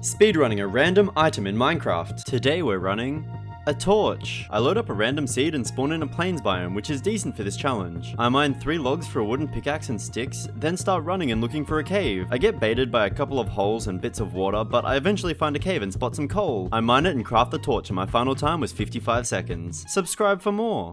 Speedrunning a random item in Minecraft. Today we're running a torch. I load up a random seed and spawn in a plains biome, which is decent for this challenge. I mine 3 logs for a wooden pickaxe and sticks, then start running and looking for a cave. I get baited by a couple of holes and bits of water, but I eventually find a cave and spot some coal. I mine it and craft the torch and my final time was 55 seconds. Subscribe for more.